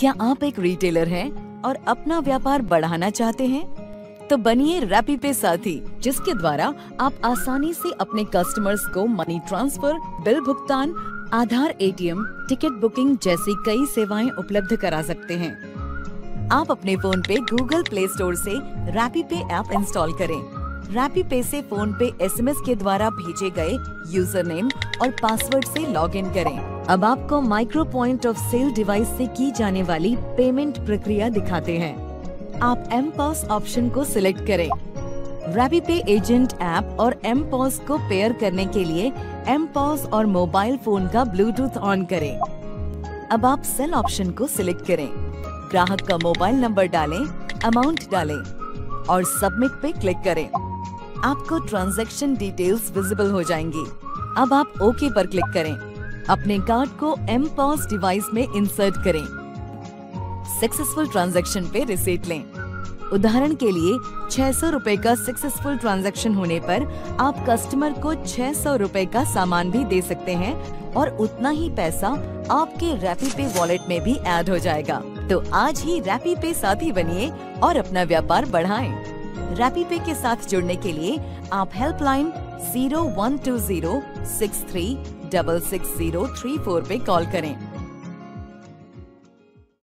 क्या आप एक रिटेलर हैं और अपना व्यापार बढ़ाना चाहते हैं? तो बनिए रैपी पे साथी, जिसके द्वारा आप आसानी से अपने कस्टमर्स को मनी ट्रांसफ़र बिल भुगतान, आधार एटीएम टिकट बुकिंग जैसी कई सेवाएँ उपलब्ध करा सकते हैं। आप अपने फ़ोन पे गूगल प्ले स्टोर से रैपी पे ऐप इंस्टॉल करें। रैपी पे से फ़ोन पे एसएमएस के द्वारा भेजे गए यूज़र नेम और पासवर्ड से लॉगिन करें। अब आपको micro point of sale device से की जाने वाली पेमेंट प्रक्रिया दिखाते हैं। आप एम पॉस ऑप्शन को सिलेक्ट करें। रैपी पे एजेंट ऐप और एम पॉस को पेयर करने के लिए एम पॉस और मोबाइल फ़ोन का ब्लूटूथ ऑन करें। अब आप सेल ऑप्शन को सिलेक्ट करें। ग्राहक का मोबाइल नंबर डालें अमाउंट डालें और सबमिट पे क्लिक करें। आपको ट्रांजैक्शन डिटेल्स विजिबल हो जाएँगी। अब आप ओके पर क्लिक करें। अपने कार्ड को एम पॉस डिवाइस में इंसर्ट करें। सक्सेसफुल ट्रांजैक्शन पे रिसीट लें। उदाहरण के लिए, छह सौ रूपए का सक्सेसफुल ट्रांजैक्शन होने पर आप कस्टमर को छह सौ रूपए का सामान भी दे सकते हैं और उतना ही पैसा आपके रैपी पे वॉलेट में भी ऐड हो जाएगा। तो आज ही रैपी पे साथी बनिए और अपना व्यापार बढ़ाएँ। रैपी पे के साथ जुड़ने के लिए आप helpline zero one two zero six three double six zero three four पे कॉल करें।